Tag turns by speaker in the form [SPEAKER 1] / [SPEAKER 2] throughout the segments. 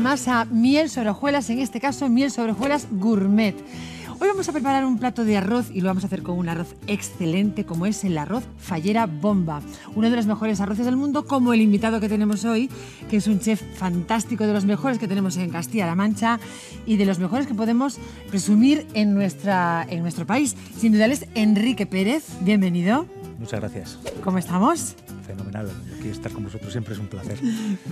[SPEAKER 1] Queridos amigos, bienvenidos un día más a Miel sobre hojuelas, en este caso Miel sobre hojuelas Gourmet. Hoy vamos a preparar un plato de arroz y lo vamos a hacer con un arroz excelente como es el arroz Fallera Bomba, uno de los mejores arroces del mundo como el invitado que tenemos hoy, que es un chef fantástico, de los mejores que tenemos en Castilla-La Mancha y de los mejores que podemos presumir en, nuestra, en nuestro país. Sin duda es Enrique Pérez, bienvenido.
[SPEAKER 2] Muchas gracias.
[SPEAKER 1] ¿Cómo estamos?
[SPEAKER 2] Fenomenal. Aquí estar con vosotros siempre es un placer.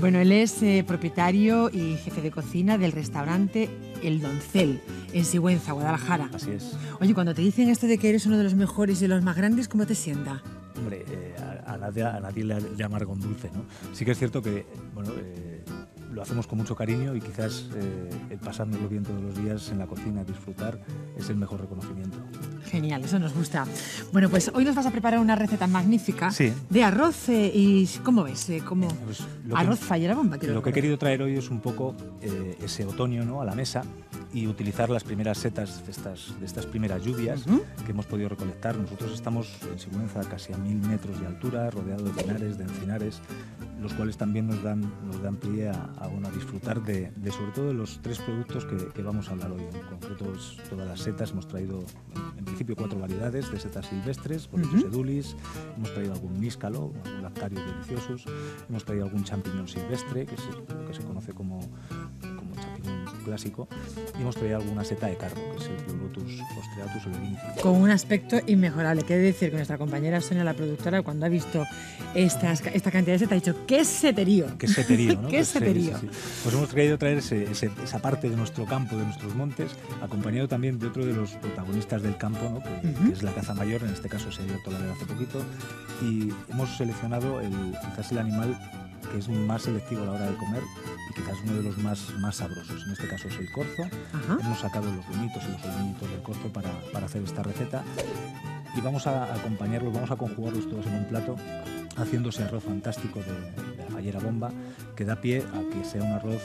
[SPEAKER 1] Bueno, él es eh, propietario y jefe de cocina del restaurante El Doncel, en Sigüenza, Guadalajara.
[SPEAKER 2] Así es.
[SPEAKER 1] Oye, cuando te dicen esto de que eres uno de los mejores y de los más grandes, ¿cómo te sienta?
[SPEAKER 2] Hombre, eh, a, nadie, a nadie le, le amarga un dulce, ¿no? Sí que es cierto que, bueno, eh, lo hacemos con mucho cariño y quizás eh, el pasárnoslo bien todos los días en la cocina, disfrutar, es el mejor reconocimiento.
[SPEAKER 1] Genial, eso nos gusta. Bueno, pues hoy nos vas a preparar una receta magnífica de arroz eh, y, ¿cómo ves? Eh, como pues arroz fallera bomba.
[SPEAKER 2] Lo que he querido traer hoy es un poco ese otoño ¿no? a la mesa y utilizar las primeras setas de estas, de estas primeras lluvias que hemos podido recolectar. Nosotros estamos en Sigüenza casi a mil metros de altura, rodeado de pinares, de encinares, los cuales también nos dan, nos dan pie a, a, disfrutar de, sobre todo de los tres productos que, vamos a hablar hoy. En concreto, es todas las setas. Hemos traído, en, principio, cuatro variedades de setas silvestres, por ejemplo, sedulis. Hemos traído algún níscalo, algún lactarios deliciosos. Hemos traído algún champiñón silvestre, que es lo que se conoce como, como champiñón clásico. Y hemos traído alguna seta de carbo, que es el Pleurotus ostreatus o
[SPEAKER 1] Con un aspecto inmejorable. Quiere decir que nuestra compañera Sonia, la productora, cuando ha visto estas, esta cantidad de setas, ha dicho, ¿qué seterío?
[SPEAKER 2] ¿Qué seterío, ¿no?
[SPEAKER 1] ¿Qué pues, seterío?
[SPEAKER 2] Pues hemos querido traer esa parte de nuestro campo, de nuestros montes, acompañado también de otro de los protagonistas del campo, ¿no? que, es la caza mayor, en este caso se dio toda hace poquito, y hemos seleccionado el, quizás el animal que es más selectivo a la hora de comer y quizás uno de los más, más sabrosos. En este caso es el corzo. Hemos sacado los bonitos y los bonitos del corzo para, para, hacer esta receta y vamos a acompañarlos, vamos a conjugarlos todos en un plato haciendo ese arroz fantástico de, la fallera bomba que da pie a que sea un arroz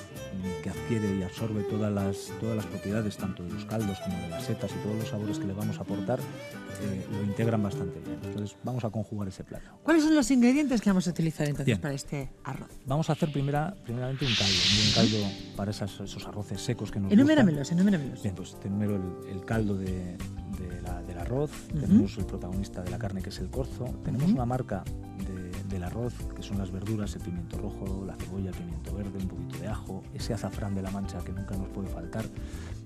[SPEAKER 2] que adquiere y absorbe todas las, todas las propiedades, tanto de los caldos como de las setas y todos los sabores que le vamos a aportar, eh, lo integran bastante bien. Entonces vamos a conjugar ese plato.
[SPEAKER 1] ¿Cuáles son los ingredientes que vamos a utilizar entonces para este arroz?
[SPEAKER 2] Vamos a hacer primera, primeramente un caldo, un caldo para esos arroces secos que nos
[SPEAKER 1] enuméramelos, enuméramelos.
[SPEAKER 2] Bien, pues primero el, caldo del arroz, tenemos el protagonista de la carne que es el corzo, tenemos una marca del arroz, que son las verduras, el pimiento rojo, la cebolla, el pimiento verde, un poquito de ajo, ese azafrán de la mancha que nunca nos puede faltar.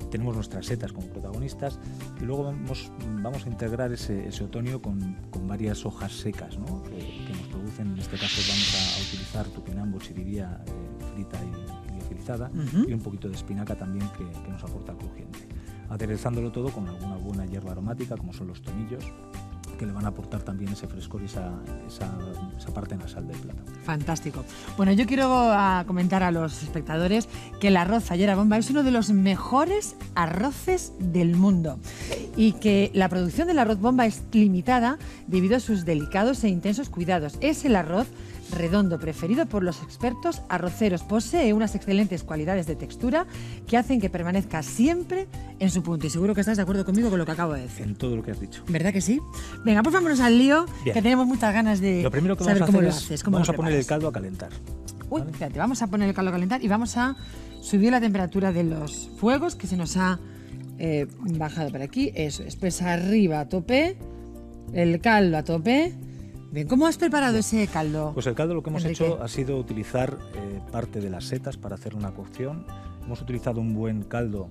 [SPEAKER 2] Tenemos nuestras setas como protagonistas y luego vamos, vamos a integrar ese, otoño con, con, varias hojas secas ¿no? que, nos producen, en este caso vamos a, utilizar tupinambo, chiribía eh, frita y, liofilizada y un poquito de espinaca también que, que nos aporta crujiente. Aderezándolo todo con alguna buena hierba aromática como son los tomillos que le van a aportar también ese frescor y esa, esa, parte nasal del plato.
[SPEAKER 1] Fantástico. Bueno, yo quiero comentar a los espectadores que el arroz Fallera Bomba es uno de los mejores arroces del mundo y que la producción del arroz bomba es limitada debido a sus delicados e intensos cuidados. Es el arroz redondo preferido por los expertos arroceros. Posee unas excelentes cualidades de textura que hacen que permanezca siempre en su punto. Y seguro que estás de acuerdo conmigo con lo que acabo de decir.
[SPEAKER 2] En todo lo que has dicho.
[SPEAKER 1] ¿Verdad que sí? Venga, pues vámonos al lío, que tenemos muchas ganas de
[SPEAKER 2] lo primero que
[SPEAKER 1] saber
[SPEAKER 2] vamos a
[SPEAKER 1] cómo
[SPEAKER 2] hacer
[SPEAKER 1] lo haces.
[SPEAKER 2] vamos a poner el caldo a calentar.
[SPEAKER 1] Uy, espérate, vamos a poner el caldo a calentar y vamos a subir la temperatura de los fuegos que se nos ha eh, bajado por aquí. Eso es, pues arriba a tope, el caldo a tope Bien, ¿cómo has preparado ese caldo?
[SPEAKER 2] Pues el caldo lo que hemos hecho ha sido utilizar eh, parte de las setas para hacer una cocción. Hemos utilizado un buen caldo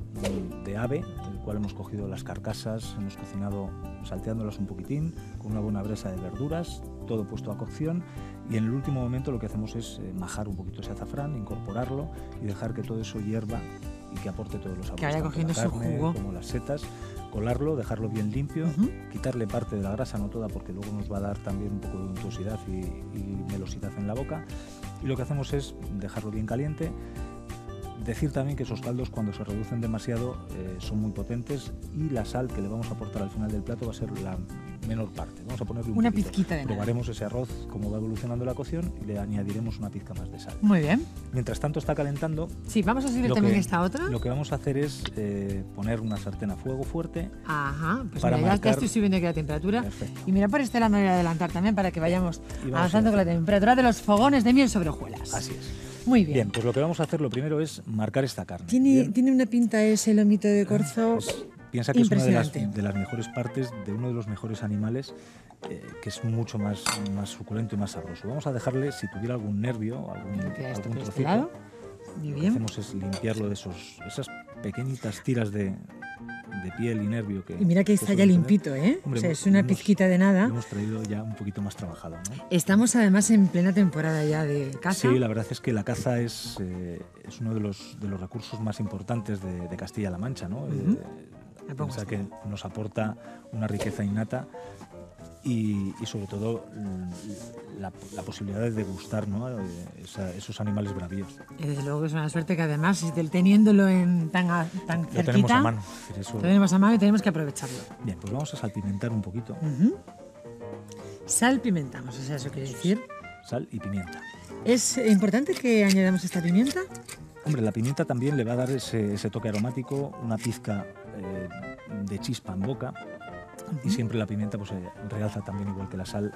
[SPEAKER 2] de, ave, el cual hemos cogido las carcasas, hemos cocinado salteándolas un poquitín, con una buena brasa de verduras, todo puesto a cocción y en el último momento lo que hacemos es eh, majar un poquito ese azafrán, incorporarlo y dejar que todo eso hierva y que aporte todos los sabores.
[SPEAKER 1] Que vaya cogiendo su jugo.
[SPEAKER 2] Como las setas colarlo, dejarlo bien limpio, quitarle parte de la grasa, no toda, porque luego nos va a dar también un poco de untuosidad y, y melosidad en la boca. Y lo que hacemos es dejarlo bien caliente Decir también que esos caldos cuando se reducen demasiado eh, son muy potentes y la sal que le vamos a aportar al final del plato va a ser la menor parte. Vamos a ponerle
[SPEAKER 1] una pizquita de
[SPEAKER 2] Probaremos ese arroz cómo va evolucionando la cocción y le añadiremos una pizca más de sal.
[SPEAKER 1] Muy bien.
[SPEAKER 2] Mientras tanto está calentando.
[SPEAKER 1] Sí, vamos a servir también esta otra.
[SPEAKER 2] Lo que vamos a hacer es eh, poner una sartén a fuego fuerte.
[SPEAKER 1] Ajá, pues para mira, ya estoy subiendo aquí la temperatura. Perfecto. Y mira por este lado me voy a adelantar también para que vayamos avanzando con la temperatura de los fogones de miel sobre hojuelas.
[SPEAKER 2] Así es.
[SPEAKER 1] Muy bien.
[SPEAKER 2] Bien, pues lo que vamos a hacer lo primero es marcar esta carne.
[SPEAKER 1] Tiene,
[SPEAKER 2] Bien.
[SPEAKER 1] tiene una pinta ese lomito de corzo.
[SPEAKER 2] Piensa que es una de las, de las mejores partes de uno de los mejores animales eh, que es mucho más, más suculento y más sabroso. Vamos a dejarle, si tuviera algún nervio, algún, algún
[SPEAKER 1] este
[SPEAKER 2] trocito,
[SPEAKER 1] lado. Muy
[SPEAKER 2] lo que
[SPEAKER 1] bien.
[SPEAKER 2] hacemos es limpiarlo de esos, esas pequeñitas tiras de, de piel y nervio que
[SPEAKER 1] Y mira que está ya
[SPEAKER 2] tener.
[SPEAKER 1] limpito, ¿eh?
[SPEAKER 2] Hombre,
[SPEAKER 1] o sea, es una
[SPEAKER 2] hemos-
[SPEAKER 1] pizquita de
[SPEAKER 2] Lo
[SPEAKER 1] nada.
[SPEAKER 2] hemos traído ya un poquito más trabajado. ¿no?
[SPEAKER 1] Estamos además en plena temporada ya de caza.
[SPEAKER 2] Sí, la verdad es que la caza es, eh, es uno de los, de los recursos más importantes de, de Castilla-La Mancha. ¿no? Eh,
[SPEAKER 1] pongo
[SPEAKER 2] piensa
[SPEAKER 1] así.
[SPEAKER 2] que nos aporta una riqueza innata y, y sobre todo mm, la, la posibilidad de degustar ¿no? Eh, esa- esos animales bravíos.
[SPEAKER 1] Y desde luego que es una suerte que además, teniéndolo en tan, tan
[SPEAKER 2] Lo
[SPEAKER 1] cerquita,
[SPEAKER 2] tenemos a mano. eso-
[SPEAKER 1] lo tenemos a mano y tenemos que aprovecharlo.
[SPEAKER 2] Bien, pues vamos a salpimentar un poquito.
[SPEAKER 1] Ujú. Sal pimentamos, o sea, eso quiere decir.
[SPEAKER 2] Sal y pimienta.
[SPEAKER 1] ¿Es importante que añadamos esta pimienta?
[SPEAKER 2] Hombre, la pimienta también le va a dar ese, ese toque aromático, una pizca eh, de chispa en boca y siempre la pimienta pues, eh, realza también, igual que la sal,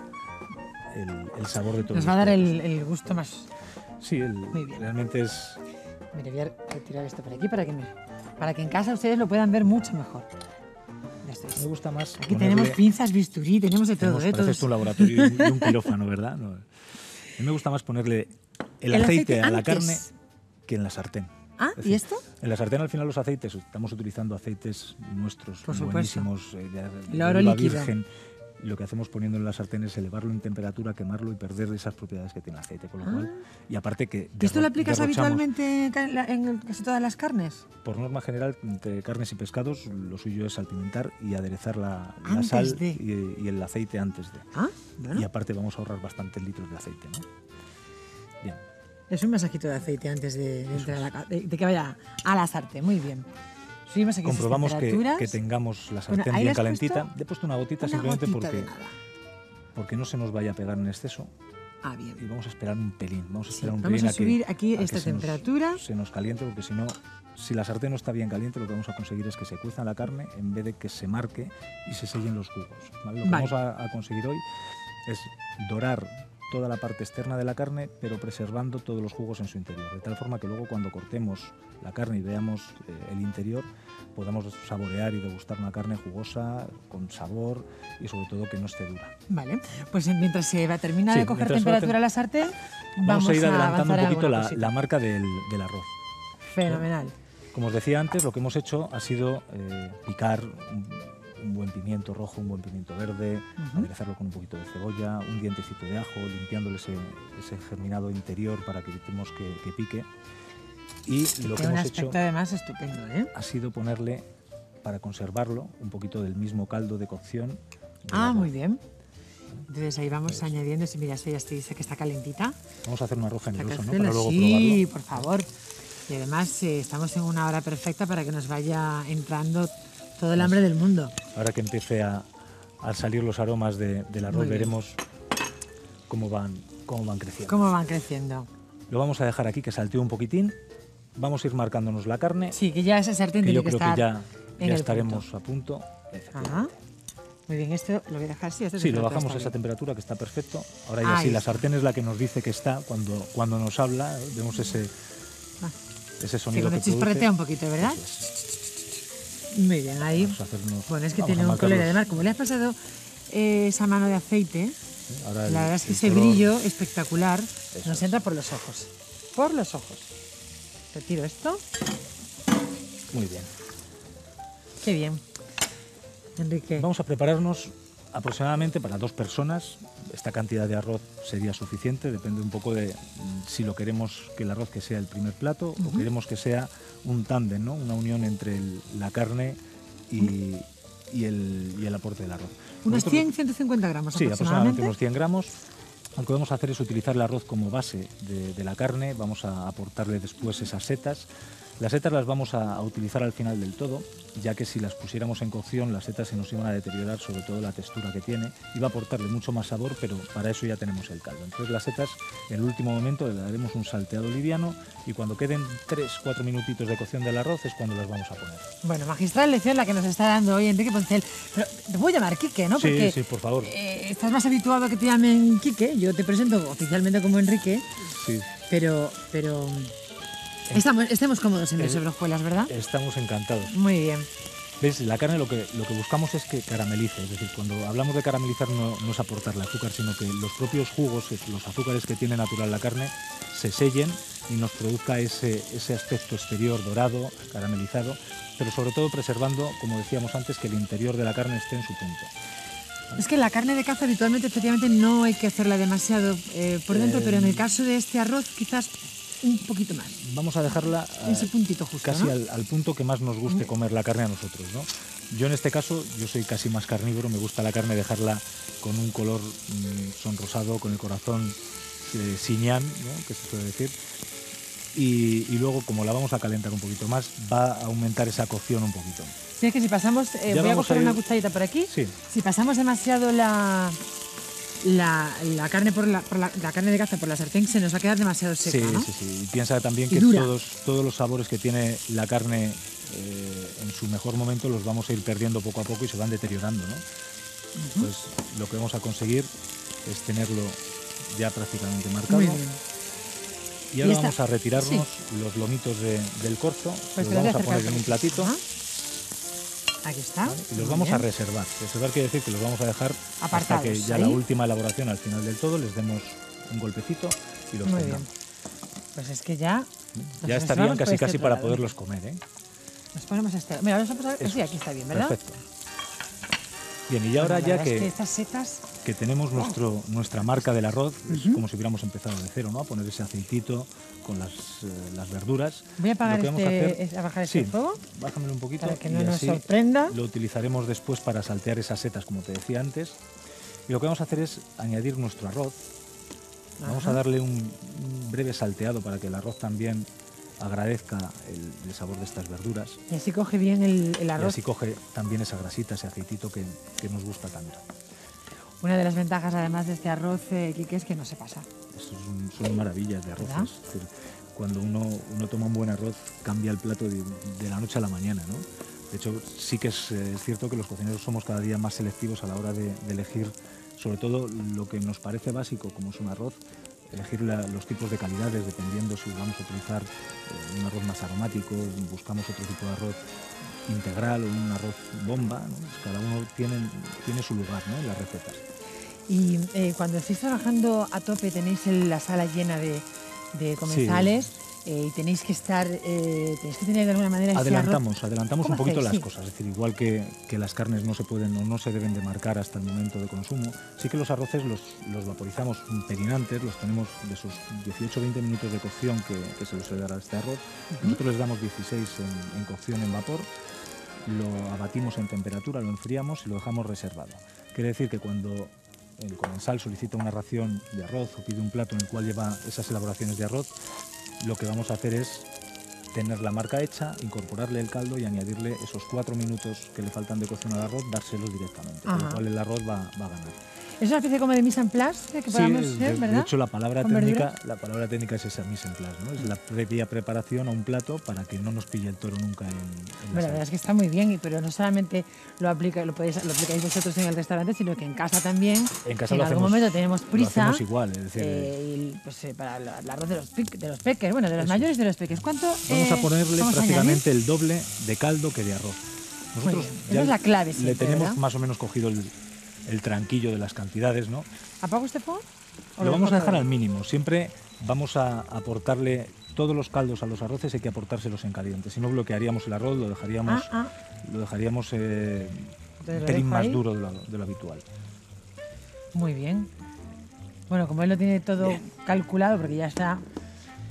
[SPEAKER 2] el, el sabor de todo.
[SPEAKER 1] Nos va a dar el, el gusto más.
[SPEAKER 2] Sí, el-
[SPEAKER 1] Muy bien.
[SPEAKER 2] realmente es...
[SPEAKER 1] Mire, voy a retirar esto por aquí para que, me- para que en casa ustedes lo puedan ver mucho mejor.
[SPEAKER 2] Me gusta más
[SPEAKER 1] Aquí
[SPEAKER 2] ponerle-
[SPEAKER 1] tenemos pinzas, bisturí, tenemos de todo,
[SPEAKER 2] tenemos-
[SPEAKER 1] ¿eh?
[SPEAKER 2] esto un laboratorio y un, y un quirófano, ¿verdad? No. A mí me gusta más ponerle el, aceite,
[SPEAKER 1] aceite
[SPEAKER 2] a la carne que en la sartén.
[SPEAKER 1] Ah, ¿y esto?
[SPEAKER 2] En la sartén al final los aceites, estamos utilizando aceites nuestros,
[SPEAKER 1] Por
[SPEAKER 2] buenísimos, eh, de, de oliva virgen. Lo que hacemos poniendo en la sartén es elevarlo en temperatura, quemarlo y perder esas propiedades que tiene el aceite. Con lo cual, y aparte que...
[SPEAKER 1] ¿Y Ah. esto lo aplicas habitualmente en la- casi todas las carnes?
[SPEAKER 2] Por norma general, entre carnes y pescados, lo suyo es salpimentar y aderezar la, sal
[SPEAKER 1] de.
[SPEAKER 2] y, y el aceite antes de.
[SPEAKER 1] Ah, bueno.
[SPEAKER 2] Y aparte vamos a ahorrar bastantes litros de aceite, ¿no? Bien.
[SPEAKER 1] Es un masajito de aceite antes de, de entrar a la de, de que vaya a la sartén. Muy bien. Subimos aquí
[SPEAKER 2] Comprobamos que, que tengamos la
[SPEAKER 1] Bueno,
[SPEAKER 2] sartén
[SPEAKER 1] ¿ahí le
[SPEAKER 2] bien calentita.
[SPEAKER 1] puesto
[SPEAKER 2] Le he puesto una gotita
[SPEAKER 1] Una
[SPEAKER 2] simplemente
[SPEAKER 1] gotita
[SPEAKER 2] porque, porque no se nos vaya a pegar en exceso.
[SPEAKER 1] Ah, bien.
[SPEAKER 2] Y vamos a esperar un pelín. Vamos a
[SPEAKER 1] Sí,
[SPEAKER 2] esperar un
[SPEAKER 1] vamos
[SPEAKER 2] pelín
[SPEAKER 1] a
[SPEAKER 2] que-
[SPEAKER 1] subir aquí
[SPEAKER 2] que
[SPEAKER 1] esta
[SPEAKER 2] se nos-
[SPEAKER 1] temperatura.
[SPEAKER 2] se nos caliente porque si no, si la sartén no está bien caliente, lo que vamos a conseguir es que se cueza la carne en vez de que se marque y se sellen los jugos. ¿vale? Lo que
[SPEAKER 1] Vale.
[SPEAKER 2] vamos a, a conseguir hoy es dorar toda la parte externa de la carne, pero preservando todos los jugos en su interior, de tal forma que luego cuando cortemos la carne y veamos eh, el interior, podamos saborear y degustar una carne jugosa, con sabor y sobre todo que no esté dura.
[SPEAKER 1] Vale, pues mientras se va a terminar
[SPEAKER 2] Sí,
[SPEAKER 1] de coger
[SPEAKER 2] a
[SPEAKER 1] temperatura la sartén,
[SPEAKER 2] Vamos,
[SPEAKER 1] vamos,
[SPEAKER 2] a ir adelantando un
[SPEAKER 1] avanzar en
[SPEAKER 2] poquito la, marca del, del arroz.
[SPEAKER 1] Fenomenal.
[SPEAKER 2] Como os decía antes, lo que hemos hecho ha sido eh, picar un, buen pimiento rojo, un buen pimiento verde,
[SPEAKER 1] Ujú.
[SPEAKER 2] aderezarlo con un poquito de cebolla, un dientecito de ajo, limpiándole ese, ese germinado interior para que evitemos que, que pique. Y lo que hemos hecho
[SPEAKER 1] además estupendo, ¿eh?
[SPEAKER 2] ha sido ponerle, para conservarlo, un poquito del mismo caldo de cocción. del
[SPEAKER 1] Ah, muy bien. Entonces ahí vamos añadiendo, si mira, esto ya estoy, dice que está calentita.
[SPEAKER 2] Vamos a hacer un arroz
[SPEAKER 1] La
[SPEAKER 2] generoso, ¿no?
[SPEAKER 1] cazuela,
[SPEAKER 2] Para luego
[SPEAKER 1] sí,
[SPEAKER 2] probarlo.
[SPEAKER 1] por favor. Y además eh, estamos en una hora perfecta para que nos vaya entrando todo el hambre del mundo.
[SPEAKER 2] Ahora que empiece a, a salir los aromas de- del arroz, veremos cómo van, cómo van creciendo.
[SPEAKER 1] ¿Cómo van creciendo?
[SPEAKER 2] Lo vamos a dejar aquí que saltee un poquitín. Vamos a ir marcándonos la carne.
[SPEAKER 1] Sí, que ya esa sartén
[SPEAKER 2] que
[SPEAKER 1] tiene
[SPEAKER 2] yo
[SPEAKER 1] que
[SPEAKER 2] creo
[SPEAKER 1] estar
[SPEAKER 2] que ya,
[SPEAKER 1] en
[SPEAKER 2] ya
[SPEAKER 1] el
[SPEAKER 2] estaremos
[SPEAKER 1] punto.
[SPEAKER 2] a punto.
[SPEAKER 1] Ajá. Muy bien, esto lo voy a dejar así.
[SPEAKER 2] Sí, lo bajamos a esa
[SPEAKER 1] bien.
[SPEAKER 2] temperatura que está perfecto. Ahora ya
[SPEAKER 1] Ahí
[SPEAKER 2] sí, la sartén es la que nos dice que está cuando, cuando nos habla. Vemos ese,
[SPEAKER 1] Ah.
[SPEAKER 2] ese
[SPEAKER 1] Sí,
[SPEAKER 2] sonido
[SPEAKER 1] cuando
[SPEAKER 2] que produce.
[SPEAKER 1] chisparretea un poquito, ¿verdad?
[SPEAKER 2] Eso es.
[SPEAKER 1] Muy bien, ahí.
[SPEAKER 2] Vamos a hacernos-
[SPEAKER 1] Bueno, es que tiene un color. Además, como le has pasado eh, esa mano de aceite.
[SPEAKER 2] Ahora el-
[SPEAKER 1] la verdad es que ese
[SPEAKER 2] color-
[SPEAKER 1] brillo espectacular nos
[SPEAKER 2] es.
[SPEAKER 1] entra por los ojos. Por los ojos. Retiro esto.
[SPEAKER 2] Muy bien.
[SPEAKER 1] Qué bien. Enrique.
[SPEAKER 2] Vamos a prepararnos aproximadamente para dos personas. Esta cantidad de arroz sería suficiente, depende un poco de mm, si lo queremos que el arroz que sea el primer plato o queremos que sea un tándem, ¿no? una unión entre el- la carne y, y el, y el aporte del arroz.
[SPEAKER 1] Unos
[SPEAKER 2] Nosotros-
[SPEAKER 1] 100, 150 gramos
[SPEAKER 2] Sí, aproximadamente unos 100 gramos. Lo que vamos a hacer es utilizar el arroz como base de, de la carne, vamos a aportarle después esas setas. Las setas las vamos a, utilizar al final del todo, ya que si las pusiéramos en cocción las setas se nos iban a deteriorar, sobre todo la textura que tiene. Iba a aportarle mucho más sabor, pero para eso ya tenemos el caldo. Entonces las setas en el último momento le daremos un salteado liviano y cuando queden 3-4 minutitos de cocción del arroz es cuando las vamos a poner.
[SPEAKER 1] Bueno, magistral lección la que nos está dando hoy Enrique Poncel. Pero te voy a llamar Quique, ¿no?
[SPEAKER 2] Sí, sí, por favor.
[SPEAKER 1] eh, estás más habituado a que te llamen Quique. Yo te presento oficialmente como Enrique.
[SPEAKER 2] Sí.
[SPEAKER 1] pero, pero estamos, estemos cómodos en miel sobre hojuelas, ¿verdad?
[SPEAKER 2] Estamos encantados.
[SPEAKER 1] Muy bien.
[SPEAKER 2] ¿Ves? La carne lo que, lo que buscamos es que caramelice. Es decir, cuando hablamos de caramelizar no, no es aportarle azúcar, sino que los propios jugos, los azúcares que tiene natural la carne, se sellen y nos produzca ese, ese aspecto exterior dorado, caramelizado, pero sobre todo preservando, como decíamos antes, que el interior de la carne esté en su punto.
[SPEAKER 1] Es que la carne de caza habitualmente efectivamente no hay que hacerla demasiado eh, por dentro, pero en el caso de este arroz quizás un poquito más.
[SPEAKER 2] Vamos a dejarla
[SPEAKER 1] ese puntito justo,
[SPEAKER 2] casi
[SPEAKER 1] ¿no?
[SPEAKER 2] al, al, punto que más nos guste comer la carne a nosotros. ¿no? Yo en este caso, yo soy casi más carnívoro, me gusta la carne dejarla con un color mmm, sonrosado, con el corazón eh, siñán, ¿no? que se suele decir. Y, y, luego, como la vamos a calentar un poquito más, va a aumentar esa cocción un poquito.
[SPEAKER 1] Sí, es que si pasamos, eh, voy a coger a una cucharita por aquí,
[SPEAKER 2] sí.
[SPEAKER 1] si pasamos demasiado la, la, la, carne por la, por la, la, carne de caza por la sartén se nos va a quedar demasiado seca,
[SPEAKER 2] sí,
[SPEAKER 1] ¿no?
[SPEAKER 2] Sí, sí, Y piensa también que todos, todos los sabores que tiene la carne eh, en su mejor momento los vamos a ir perdiendo poco a poco y se van deteriorando, ¿no? Uh -huh. Pues lo que vamos a conseguir es tenerlo ya prácticamente marcado. Y ahora ¿Y vamos a retirarnos sí. los lomitos de, del corzo,
[SPEAKER 1] pues
[SPEAKER 2] los vamos a poner en un platito.
[SPEAKER 1] Ajá. Aquí está.
[SPEAKER 2] ¿vale? Y los vamos
[SPEAKER 1] bien.
[SPEAKER 2] a reservar. Reservar quiere decir que los vamos a dejar
[SPEAKER 1] Apartados,
[SPEAKER 2] hasta que ya
[SPEAKER 1] ¿ahí?
[SPEAKER 2] la última elaboración al final del todo les demos un golpecito y los
[SPEAKER 1] Muy
[SPEAKER 2] tengamos.
[SPEAKER 1] bien. Pues es que ya.
[SPEAKER 2] Ya estarían casi
[SPEAKER 1] este
[SPEAKER 2] casi para
[SPEAKER 1] lado.
[SPEAKER 2] poderlos comer, ¿eh?
[SPEAKER 1] Nos ponemos este. Mira, vamos a pasar. Sí, aquí está bien, ¿verdad?
[SPEAKER 2] Perfecto. Bien, y ahora
[SPEAKER 1] Bueno,
[SPEAKER 2] ya
[SPEAKER 1] verdad es
[SPEAKER 2] que,
[SPEAKER 1] que estas setas.
[SPEAKER 2] Que tenemos nuestro, nuestra marca del arroz, es como si hubiéramos empezado de cero, ¿no? A poner ese aceitito con las, eh, las verduras.
[SPEAKER 1] Voy a apagar
[SPEAKER 2] Lo que vamos a
[SPEAKER 1] este,
[SPEAKER 2] hacer-
[SPEAKER 1] es- a bajar
[SPEAKER 2] Sí,
[SPEAKER 1] este fuego
[SPEAKER 2] bájamelo un poquito
[SPEAKER 1] para que
[SPEAKER 2] y
[SPEAKER 1] no nos
[SPEAKER 2] así
[SPEAKER 1] sorprenda.
[SPEAKER 2] lo utilizaremos después para saltear esas setas, como te decía antes. Y lo que vamos a hacer es añadir nuestro arroz. Vamos a darle un, un breve salteado para que el arroz también agradezca el, el sabor de estas verduras.
[SPEAKER 1] Y así coge bien el, el
[SPEAKER 2] Y
[SPEAKER 1] arroz.
[SPEAKER 2] así coge también esa grasita, ese aceitito que, que nos gusta tanto.
[SPEAKER 1] Una de las ventajas, además de este arroz, eh, Quique, es que no se pasa.
[SPEAKER 2] Un- son maravillas de decir, cuando uno, uno toma un buen arroz, cambia el plato de, de la noche a la mañana. ¿no? De hecho, sí que es, eh, es cierto que los cocineros somos cada día más selectivos a la hora de, de elegir, sobre todo lo que nos parece básico, como es un arroz, elegir la- los tipos de calidades, dependiendo si vamos a utilizar eh, un arroz más aromático, buscamos otro tipo de arroz integral o un arroz bomba. ¿no? Pues cada uno tiene, tiene su lugar ¿no? en las recetas.
[SPEAKER 1] Y eh, cuando estáis trabajando a tope, tenéis el- la sala llena de, de comensales eh, y tenéis que estar, eh, tenéis que tener de alguna manera ese.
[SPEAKER 2] Adelantamos, adelantamos
[SPEAKER 1] ¿Cómo
[SPEAKER 2] un poquito
[SPEAKER 1] hacéis?
[SPEAKER 2] las cosas. Es decir, igual que, que las carnes no se pueden o no se deben de marcar hasta el momento de consumo, sí que los arroces los, los vaporizamos un pelín antes, los tenemos de esos 18-20 minutos de cocción que, que se les suele dar a este arroz. Nosotros les damos 16 en, en cocción en vapor, lo abatimos en temperatura, lo enfriamos y lo dejamos reservado. Quiere decir que cuando el comensal solicita una ración de arroz o pide un plato en el cual lleva esas elaboraciones de arroz, lo que vamos a hacer es tener la marca hecha, incorporarle el caldo y añadirle esos cuatro minutos que le faltan de cocción al arroz, dárselos directamente, con lo cual el arroz va, va a ganar.
[SPEAKER 1] Es una especie como de mise en place eh, que podamos
[SPEAKER 2] Sí,
[SPEAKER 1] ser,
[SPEAKER 2] de,
[SPEAKER 1] ¿verdad?
[SPEAKER 2] de hecho la palabra técnica, la palabra técnica es esa mise en place, ¿no? Es la previa preparación a un plato para que no nos pille el toro nunca en, en
[SPEAKER 1] Bueno, la verdad es que está muy bien, pero no solamente lo, aplica, lo, podéis, lo aplicáis vosotros en el restaurante, sino que en casa también.
[SPEAKER 2] En casa lo
[SPEAKER 1] algún
[SPEAKER 2] hacemos-
[SPEAKER 1] momento tenemos
[SPEAKER 2] Lo
[SPEAKER 1] prisa.
[SPEAKER 2] hacemos igual, es decir,
[SPEAKER 1] eh, y, pues, eh, para el arroz de los, de los peques, bueno, de los
[SPEAKER 2] Eso.
[SPEAKER 1] mayores de los peques. ¿Cuánto?
[SPEAKER 2] vamos
[SPEAKER 1] eh,
[SPEAKER 2] a ponerle
[SPEAKER 1] vamos a
[SPEAKER 2] prácticamente el doble de caldo que de arroz.
[SPEAKER 1] Bien. Esa es la clave
[SPEAKER 2] le
[SPEAKER 1] siempre,
[SPEAKER 2] tenemos
[SPEAKER 1] ¿verdad?
[SPEAKER 2] más o menos cogido el, el tranquillo de las cantidades, ¿no?
[SPEAKER 1] ¿Apago este fuego? ¿O
[SPEAKER 2] Lo vamos a dejar
[SPEAKER 1] de-
[SPEAKER 2] al mínimo. Siempre vamos a aportarle todos los caldos a los arroces, hay que aportárselos en caliente. Si no bloquearíamos el arroz, lo dejaríamos,
[SPEAKER 1] Ah, ah,
[SPEAKER 2] lo dejaríamos eh, un pelín más
[SPEAKER 1] ahí.
[SPEAKER 2] duro de lo, de lo habitual.
[SPEAKER 1] muy bien. Bueno, como él lo tiene todo calculado, porque ya está.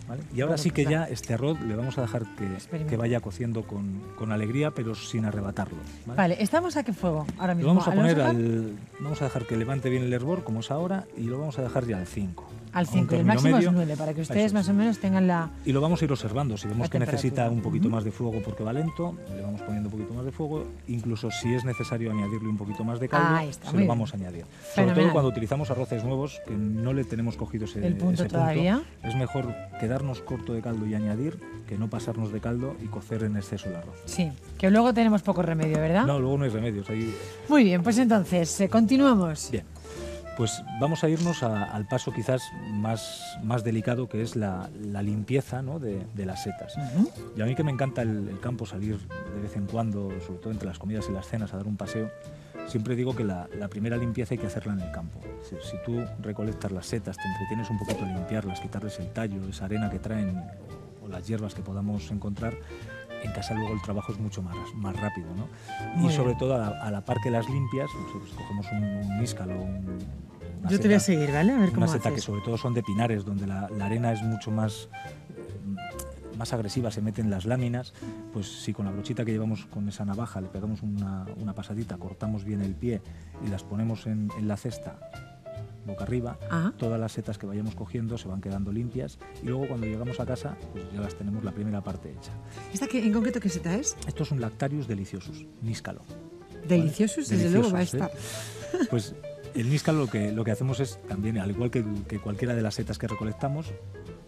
[SPEAKER 2] ¿Vale? Y ahora
[SPEAKER 1] Bueno,
[SPEAKER 2] sí que ya este arroz le vamos a dejar que, vaya cociendo con, con alegría, pero sin arrebatarlo. ¿vale?
[SPEAKER 1] Vale, ¿estamos a qué fuego ahora
[SPEAKER 2] Lo
[SPEAKER 1] mismo?
[SPEAKER 2] vamos a
[SPEAKER 1] ¿Lo
[SPEAKER 2] poner
[SPEAKER 1] dejar?
[SPEAKER 2] al, vamos a dejar que levante bien el hervor como es ahora y lo vamos a dejar ya al 5.
[SPEAKER 1] Al
[SPEAKER 2] a un
[SPEAKER 1] 5, el máximo
[SPEAKER 2] medio.
[SPEAKER 1] es 9, para que ustedes más o menos tengan la...
[SPEAKER 2] Y lo vamos a ir observando. Si vemos que necesita un poquito más de fuego porque va lento, le vamos poniendo un poquito más de fuego. Incluso si es necesario añadirle un poquito más de caldo,
[SPEAKER 1] está,
[SPEAKER 2] se lo
[SPEAKER 1] bien.
[SPEAKER 2] vamos a añadir. Sobre todo cuando utilizamos arroces nuevos que no le tenemos cogido ese,
[SPEAKER 1] El punto
[SPEAKER 2] ese
[SPEAKER 1] todavía.
[SPEAKER 2] Es mejor quedarnos corto de caldo y añadir que no pasarnos de caldo y cocer en exceso el arroz.
[SPEAKER 1] Sí, que luego tenemos poco remedio, ¿verdad?
[SPEAKER 2] No, luego no hay remedios. Ahí...
[SPEAKER 1] Muy bien, pues entonces, eh, continuamos.
[SPEAKER 2] Bien. Pues vamos a irnos al paso quizás más, más delicado, que es la, limpieza ¿no? de, las setas. Y a mí que me encanta el, campo, salir de vez en cuando, sobre todo entre las comidas y las cenas, a dar un paseo, siempre digo que la, primera limpieza hay que hacerla en el campo. Si, si, tú recolectas las setas, te entretienes un poquito a limpiarlas, quitarles el tallo, esa arena que traen o las hierbas que podamos encontrar, en casa luego el trabajo es mucho más, más rápido. ¿no? y sobre todo a la, par que las limpias, nosotros cogemos un, un níscalo, un,
[SPEAKER 1] yo te voy a seguir, ¿vale? A ver cómo
[SPEAKER 2] Una seta que sobre todo son de pinares, donde la, arena es mucho más eh, más agresiva, se meten las láminas, pues si con la brochita que llevamos con esa navaja le pegamos una, pasadita, cortamos bien el pie y las ponemos en, la cesta boca arriba, todas las setas que vayamos cogiendo se van quedando limpias y luego cuando llegamos a casa pues ya las tenemos la primera parte hecha.
[SPEAKER 1] ¿Esta que, en concreto qué seta es?
[SPEAKER 2] Esto es un Lactarius deliciosus, níscalo.
[SPEAKER 1] Deliciosos, desde luego va a estar.
[SPEAKER 2] ¿eh? Pues el níscalo lo que, lo que hacemos es también, al igual que, cualquiera de las setas que recolectamos,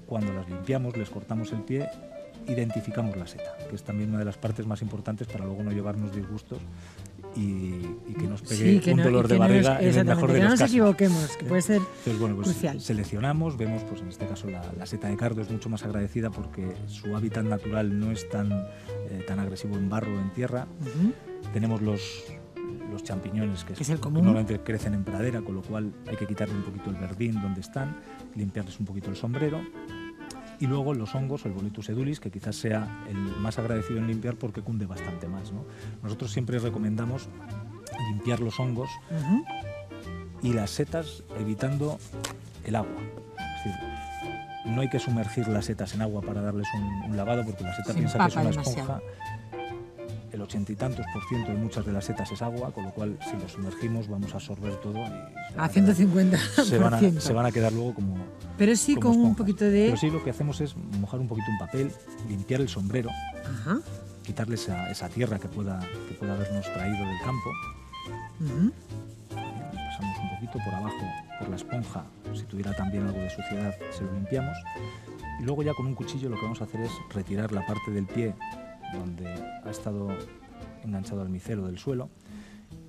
[SPEAKER 2] cuando las limpiamos, les cortamos el pie, identificamos la seta, que es también una de las partes más importantes para luego no llevarnos disgustos y, que nos pegue un dolor de barriga en el mejor de
[SPEAKER 1] que
[SPEAKER 2] no
[SPEAKER 1] nos equivoquemos, que puede ser bueno, pues crucial.
[SPEAKER 2] Seleccionamos, vemos, pues en este caso la, seta de cardo es mucho más agradecida porque su hábitat natural no es tan, eh, tan agresivo en barro o en tierra. Tenemos los, los champiñones que, normalmente crecen en pradera, con lo cual hay que quitarle un poquito el verdín donde están, limpiarles un poquito el sombrero. Y luego los hongos, el Boletus edulis, que quizás sea el más agradecido en limpiar porque cunde bastante más. Nosotros siempre recomendamos limpiar los hongos y las setas evitando el agua. Es decir, no hay que sumergir las setas en agua para darles un, lavado porque la seta piensa que es una esponja el ochenta y tantos por ciento de muchas de las setas es agua, con lo cual si lo sumergimos vamos a absorber todo. Y
[SPEAKER 1] a 150.
[SPEAKER 2] Se van a, se van a quedar luego como.
[SPEAKER 1] Pero sí con un poquito de.
[SPEAKER 2] Pero sí lo que hacemos es mojar un poquito un papel, limpiar el sombrero, quitarle esa, tierra que pueda, que pueda habernos traído del campo. Pasamos un poquito por abajo, por la esponja, si tuviera también algo de suciedad, se lo limpiamos. Y luego ya con un cuchillo lo que vamos a hacer es retirar la parte del pie donde ha estado enganchado al micelo del suelo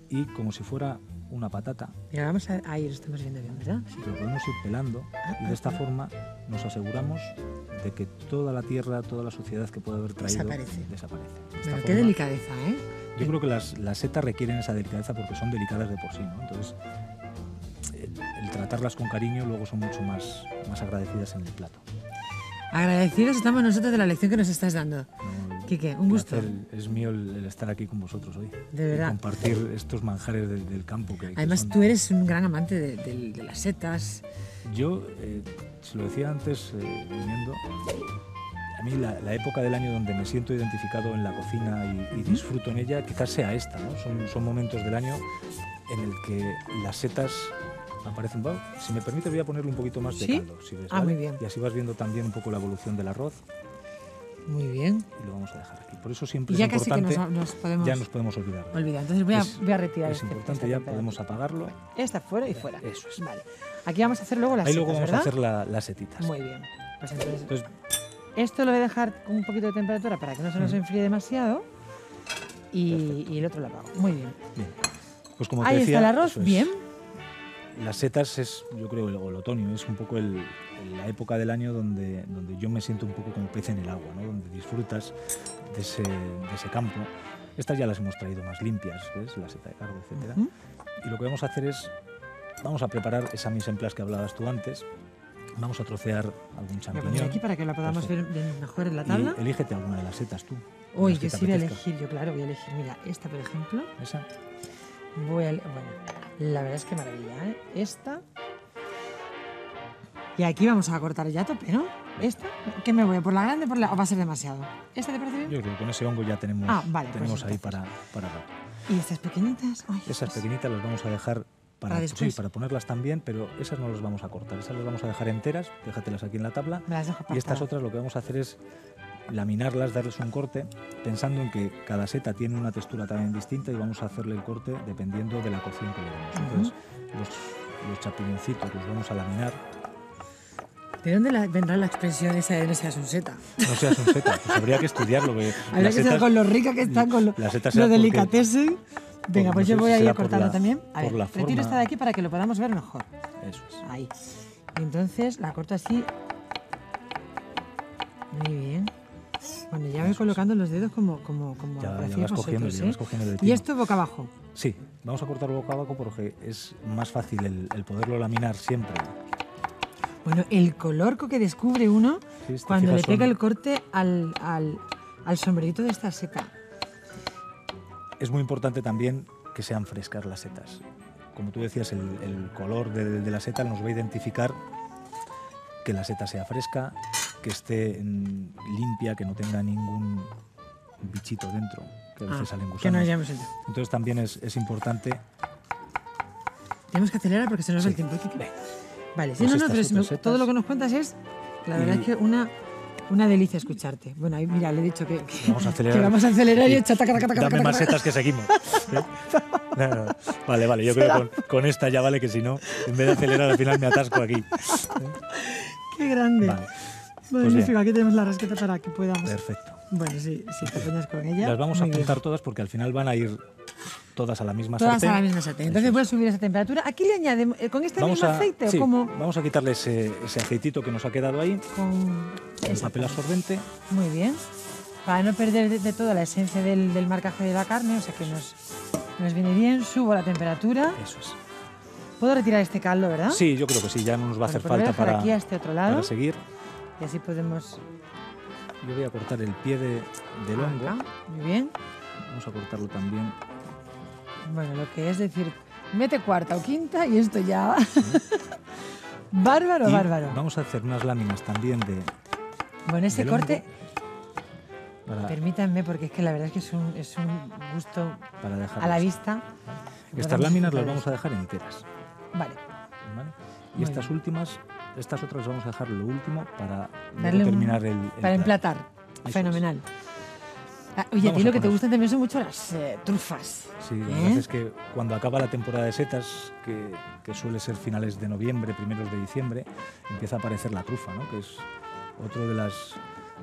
[SPEAKER 2] y como si fuera una patata.
[SPEAKER 1] Mira, vamos a, ahí lo estamos viendo bien, ¿verdad?
[SPEAKER 2] Lo podemos ir pelando ah, y de esta forma nos aseguramos de que toda la tierra, toda la suciedad que puede haber traído
[SPEAKER 1] desaparece.
[SPEAKER 2] desaparece.
[SPEAKER 1] qué delicadeza, ¿eh?
[SPEAKER 2] Yo creo que las, las, setas requieren esa delicadeza porque son delicadas de por sí, ¿no? Entonces, el, tratarlas con cariño luego son mucho más, más agradecidas en el plato.
[SPEAKER 1] Agradecidos estamos nosotros de la lección que nos estás dando un gusto.
[SPEAKER 2] es mío el, estar aquí con vosotros hoy.
[SPEAKER 1] De verdad.
[SPEAKER 2] compartir estos manjares del, campo. Que,
[SPEAKER 1] Además, tú eres un gran amante de, las setas.
[SPEAKER 2] Yo, eh, se lo decía antes, eh, viniendo, a mí la, época del año donde me siento identificado en la cocina y, disfruto en ella, quizás sea esta. ¿no? Son, son momentos del año en el que las setas aparecen. si me permite, voy a ponerle un poquito más de caldo.
[SPEAKER 1] ah, muy bien.
[SPEAKER 2] Y así vas viendo también un poco la evolución del arroz.
[SPEAKER 1] Muy bien.
[SPEAKER 2] Y lo vamos a dejar aquí. Por eso siempre ya es importante.
[SPEAKER 1] Casi que nos, podemos
[SPEAKER 2] ya nos podemos olvidar.
[SPEAKER 1] Olvidar. Entonces voy a, voy a retirar
[SPEAKER 2] Es este, importante, ya podemos apagarlo.
[SPEAKER 1] Esta fuera y fuera.
[SPEAKER 2] Eso es.
[SPEAKER 1] Vale. Aquí vamos a hacer luego las
[SPEAKER 2] Ahí
[SPEAKER 1] luego
[SPEAKER 2] vamos
[SPEAKER 1] a
[SPEAKER 2] hacer las setitas.
[SPEAKER 1] Muy bien. Pues entonces, esto lo voy a dejar con un poquito de temperatura para que no se nos enfríe demasiado. Y, y, el otro lo apago. Muy bien.
[SPEAKER 2] Bien. Pues como
[SPEAKER 1] Ahí
[SPEAKER 2] decía,
[SPEAKER 1] está el arroz. Bien
[SPEAKER 2] las setas es, yo creo, el, otoño, es un poco el, la época del año donde, donde yo me siento un poco como pez en el agua, ¿no? donde disfrutas de ese, de ese, campo. Estas ya las hemos traído más limpias, ¿ves? La seta de cargo, etc. Y lo que vamos a hacer es, vamos a preparar esa mise en place que hablabas tú antes, vamos a trocear algún champiñón.
[SPEAKER 1] aquí para que la podamos ver mejor en la tabla.
[SPEAKER 2] Y elígete alguna de las setas tú.
[SPEAKER 1] Uy, yo sí voy a elegir, yo claro, voy a elegir, mira, esta por ejemplo.
[SPEAKER 2] Esa.
[SPEAKER 1] Voy a, bueno, la verdad es que maravilla, ¿eh? Esta. Y aquí vamos a cortar ya a tope, ¿no? ¿Esta? ¿Qué me voy? ¿Por la grande por la... o va a ser demasiado? ¿Esta te parece bien?
[SPEAKER 2] Yo creo que con ese hongo ya tenemos, ah, vale, pues tenemos ahí para, para
[SPEAKER 1] ¿Y estas pequeñitas?
[SPEAKER 2] esas pequeñitas las vamos a dejar para, para, sí, para ponerlas también, pero esas no las vamos a cortar, esas las vamos a dejar enteras, déjatelas aquí en la tabla. y estas otras lo que vamos a hacer es laminarlas, darles un corte, pensando en que cada seta tiene una textura también distinta y vamos a hacerle el corte dependiendo de la cocción que le demos. Entonces, los, los champiñoncitos los vamos a laminar.
[SPEAKER 1] ¿De dónde vendrá la expresión esa de no seas un seta?
[SPEAKER 2] No seas un seta, pues habría que estudiarlo.
[SPEAKER 1] habría que estar con lo rica que están, con lo, lo Venga, pues
[SPEAKER 2] no
[SPEAKER 1] yo voy a ir cortando
[SPEAKER 2] la-
[SPEAKER 1] también. A
[SPEAKER 2] por
[SPEAKER 1] ver, retiro esta de aquí para que lo podamos ver mejor.
[SPEAKER 2] Eso es.
[SPEAKER 1] Ahí. Y entonces la corto así. Muy bien. Bueno, ya voy colocando los dedos como, como, como
[SPEAKER 2] Ya, ya vas cogiendo,
[SPEAKER 1] vosotros,
[SPEAKER 2] ya
[SPEAKER 1] ¿eh?
[SPEAKER 2] vas cogiendo el
[SPEAKER 1] Y esto boca abajo.
[SPEAKER 2] Sí, vamos a cortar boca abajo porque es más fácil el, el poderlo laminar siempre.
[SPEAKER 1] Bueno, el color que descubre uno
[SPEAKER 2] Sí,
[SPEAKER 1] cuando le pega
[SPEAKER 2] son-
[SPEAKER 1] el corte al, al, al sombrerito de esta seta.
[SPEAKER 2] Es muy importante también que sean frescas las setas. Como tú decías, el, el color de, de la seta nos va a identificar que la seta sea fresca, que esté mm, limpia, que no tenga ningún bichito dentro, que a veces
[SPEAKER 1] Ah,
[SPEAKER 2] salen gusanos.
[SPEAKER 1] que no hayamos hecho.
[SPEAKER 2] Entonces también es, es importante
[SPEAKER 1] Tenemos que acelerar porque se nos va el
[SPEAKER 2] Sí.
[SPEAKER 1] tiempo.
[SPEAKER 2] Venga.
[SPEAKER 1] Vale, sí,
[SPEAKER 2] Pues
[SPEAKER 1] no, no, pero no- todo lo que nos cuentas es, la verdad
[SPEAKER 2] Y-
[SPEAKER 1] es que una, una delicia escucharte. Bueno, ahí mira, le he dicho que, que-
[SPEAKER 2] Vamos a acelerar.
[SPEAKER 1] que vamos a acelerar y
[SPEAKER 2] Y
[SPEAKER 1] hecho taca, taca, taca,
[SPEAKER 2] Dame más setas que seguimos. ¿Eh? No, no, no. Vale, vale, yo creo que con, con esta ya vale que si no, en vez de acelerar al final me atasco aquí.
[SPEAKER 1] Qué grande.
[SPEAKER 2] Vale,
[SPEAKER 1] Magnífico,
[SPEAKER 2] bien.
[SPEAKER 1] aquí tenemos la rasqueta para que podamos.
[SPEAKER 2] perfecto.
[SPEAKER 1] Bueno, sí, si te apañas con ella.
[SPEAKER 2] Las vamos a
[SPEAKER 1] bien.
[SPEAKER 2] apuntar todas porque al final van a ir todas a la misma
[SPEAKER 1] Todas
[SPEAKER 2] sartén.
[SPEAKER 1] a la misma sartén. Entonces voy a subir esa temperatura. Aquí le añademos, eh, ¿con este
[SPEAKER 2] Vamos
[SPEAKER 1] mismo
[SPEAKER 2] a,
[SPEAKER 1] aceite
[SPEAKER 2] sí,
[SPEAKER 1] o como
[SPEAKER 2] vamos a quitarle ese, ese aceitito que nos ha quedado ahí,
[SPEAKER 1] con
[SPEAKER 2] el papel absorbente.
[SPEAKER 1] Muy bien. Para no perder de, de todo la esencia del, del marcaje de la carne, o sea que nos, nos viene bien. Subo la temperatura.
[SPEAKER 2] Eso es.
[SPEAKER 1] Puedo retirar este caldo, ¿verdad?
[SPEAKER 2] Sí, yo creo que sí, ya no nos va a hacer
[SPEAKER 1] pues
[SPEAKER 2] falta para,
[SPEAKER 1] aquí a este otro lado
[SPEAKER 2] para seguir.
[SPEAKER 1] Y así podemos.
[SPEAKER 2] Yo voy a cortar el pie de, del hongo.
[SPEAKER 1] Muy bien.
[SPEAKER 2] Vamos a cortarlo también.
[SPEAKER 1] Bueno, lo que es decir, mete cuarta o quinta y esto ya. bárbaro,
[SPEAKER 2] Y
[SPEAKER 1] bárbaro.
[SPEAKER 2] Vamos a hacer unas láminas también de.
[SPEAKER 1] Bueno, ese
[SPEAKER 2] del
[SPEAKER 1] corte,
[SPEAKER 2] para,
[SPEAKER 1] permítanme, porque es que la verdad es que es un, es un gusto
[SPEAKER 2] para dejar
[SPEAKER 1] a la vista.
[SPEAKER 2] Estas láminas las vamos a dejar enteras.
[SPEAKER 1] Vale.
[SPEAKER 2] ¿vale? Y
[SPEAKER 1] Muy
[SPEAKER 2] estas
[SPEAKER 1] bien.
[SPEAKER 2] últimas, estas otras las vamos a dejar lo último para
[SPEAKER 1] un-
[SPEAKER 2] terminar el, el
[SPEAKER 1] Para emplatar. Fenomenal. Ah, Oye, a
[SPEAKER 2] Vamos
[SPEAKER 1] ti
[SPEAKER 2] a
[SPEAKER 1] lo que te gustan también son mucho las eh, trufas.
[SPEAKER 2] Sí, la
[SPEAKER 1] ¿Eh?
[SPEAKER 2] verdad es que cuando acaba la temporada de setas, que, que suele ser finales de noviembre, primeros de diciembre, empieza a aparecer la trufa, ¿no? que es otro de, las,